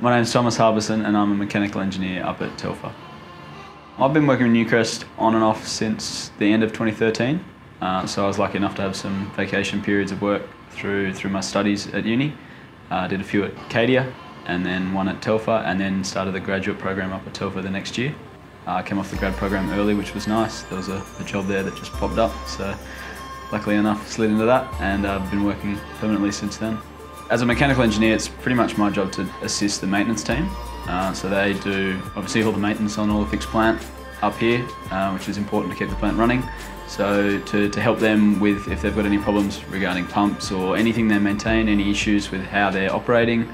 My name is Thomas Harbison and I'm a mechanical engineer up at Telfer. I've been working with Newcrest on and off since the end of 2013. Uh, so I was lucky enough to have some vacation periods of work through through my studies at uni. Uh, did a few at Cadia and then one at Telfer and then started the graduate program up at Telfer the next year. Uh, I came off the grad program early which was nice. There was a, a job there that just popped up so luckily enough slid into that and I've been working permanently since then. As a mechanical engineer, it's pretty much my job to assist the maintenance team. Uh, so they do obviously all the maintenance on all the fixed plant up here, uh, which is important to keep the plant running. So to, to help them with if they've got any problems regarding pumps or anything they maintain, any issues with how they're operating,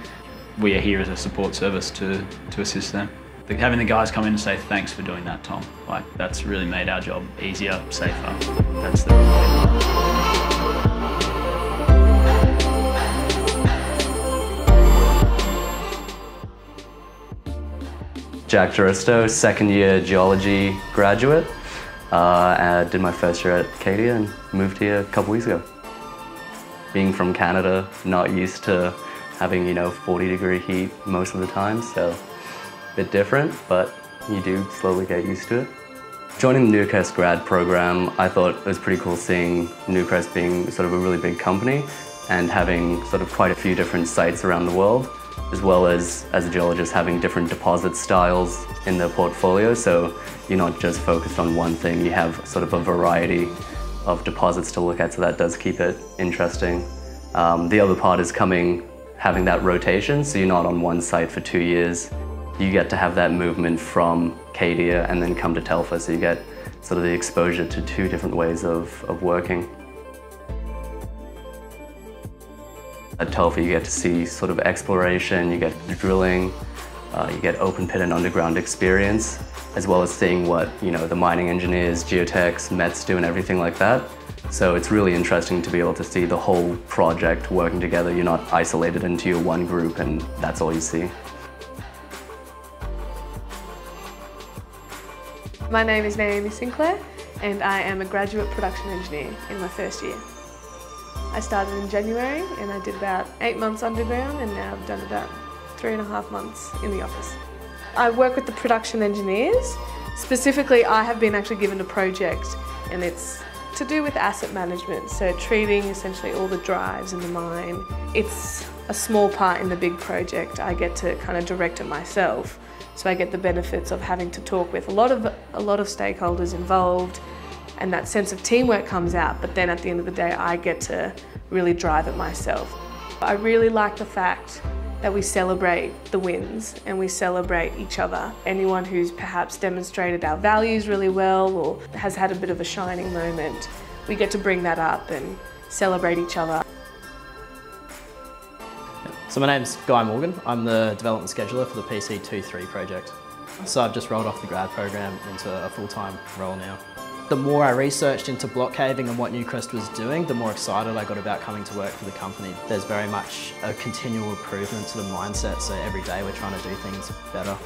we are here as a support service to, to assist them. Having the guys come in and say thanks for doing that, Tom, like that's really made our job easier, safer. That's the Jack Juristo, second year geology graduate. Uh, I did my first year at Cadia and moved here a couple weeks ago. Being from Canada, not used to having, you know, 40 degree heat most of the time, so a bit different, but you do slowly get used to it. Joining the Newcrest grad program, I thought it was pretty cool seeing Newcrest being sort of a really big company and having sort of quite a few different sites around the world as well as, as a geologist, having different deposit styles in the portfolio. So you're not just focused on one thing, you have sort of a variety of deposits to look at, so that does keep it interesting. Um, the other part is coming, having that rotation, so you're not on one site for two years. You get to have that movement from Cadia and then come to Telfer, so you get sort of the exposure to two different ways of, of working. At Telfer you get to see sort of exploration, you get drilling, uh, you get open pit and underground experience, as well as seeing what you know the mining engineers, geotechs, mets do and everything like that. So it's really interesting to be able to see the whole project working together. You're not isolated into your one group and that's all you see. My name is Naomi Sinclair and I am a graduate production engineer in my first year. I started in January and I did about eight months underground and now I've done about three and a half months in the office. I work with the production engineers. Specifically, I have been actually given a project and it's to do with asset management, so treating essentially all the drives in the mine. It's a small part in the big project. I get to kind of direct it myself, so I get the benefits of having to talk with a lot of a lot of stakeholders involved, and that sense of teamwork comes out, but then at the end of the day, I get to really drive it myself. I really like the fact that we celebrate the wins and we celebrate each other. Anyone who's perhaps demonstrated our values really well or has had a bit of a shining moment, we get to bring that up and celebrate each other. So my name's Guy Morgan. I'm the development scheduler for the PC23 project. So I've just rolled off the grad program into a full-time role now. The more I researched into block caving and what Newcrest was doing, the more excited I got about coming to work for the company. There's very much a continual improvement to the mindset, so every day we're trying to do things better.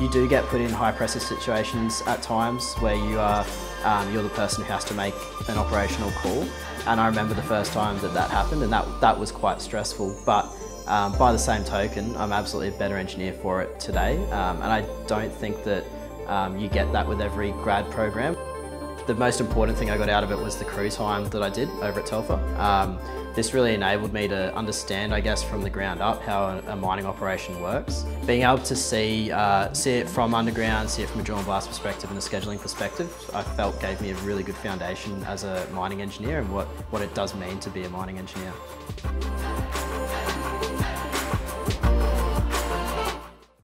You do get put in high pressure situations at times where you are, um, you're the person who has to make an operational call. And I remember the first time that that happened and that, that was quite stressful. But um, by the same token, I'm absolutely a better engineer for it today. Um, and I don't think that um, you get that with every grad program. The most important thing I got out of it was the crew time that I did over at Telfer. Um, this really enabled me to understand, I guess, from the ground up how a, mining operation works. Being able to see, uh, see it from underground, see it from a drill and blast perspective and a scheduling perspective, I felt gave me a really good foundation as a mining engineer and what, what it does mean to be a mining engineer.